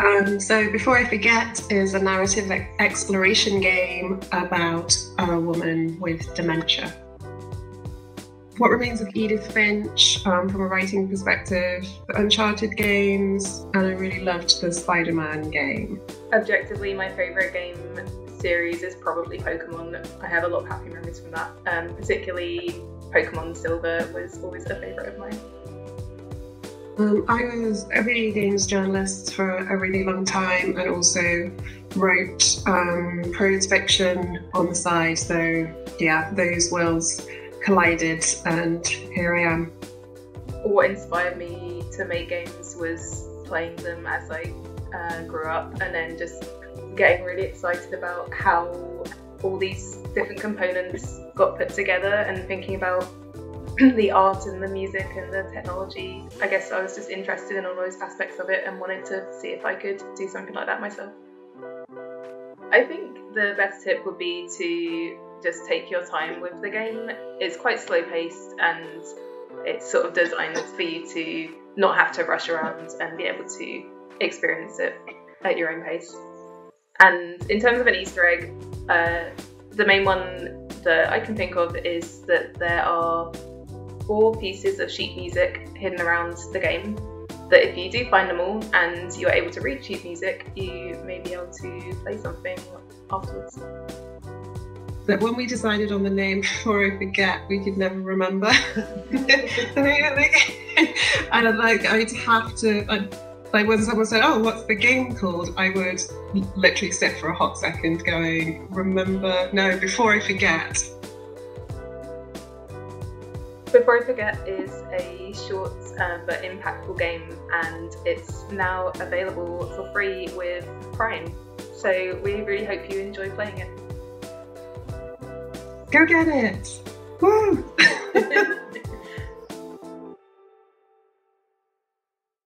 Um, so, Before I Forget is a narrative exploration game about a woman with dementia. What Remains of Edith Finch, um, from a writing perspective, the Uncharted games, and I really loved the Spider Man game. Objectively, my favourite game series is probably Pokemon. I have a lot of happy memories from that. Um, particularly Pokemon Silver was always a favourite of mine. Um, I was a video games journalist for a really long time and also wrote um, prose fiction on the side. So, yeah, those worlds collided, and here I am. What inspired me to make games was playing them as I uh, grew up and then just getting really excited about how all these different components got put together and thinking about the art and the music and the technology. I guess I was just interested in all those aspects of it and wanted to see if I could do something like that myself. I think the best tip would be to just take your time with the game. It's quite slow paced and it's sort of designed for you to not have to rush around and be able to experience it at your own pace. And in terms of an Easter egg, uh, the main one that I can think of is that there are four pieces of sheet music hidden around the game. That if you do find them all and you're able to read sheet music, you may be able to play something afterwards. That when we decided on the name, before I forget, we could never remember. and I'd like, I'd have to. I'd, like when someone said, "Oh, what's the game called?" I would literally sit for a hot second, going, "Remember? No, before I forget." Before I Forget is a short uh, but impactful game, and it's now available for free with Prime. So we really hope you enjoy playing it. Go get it! Woo!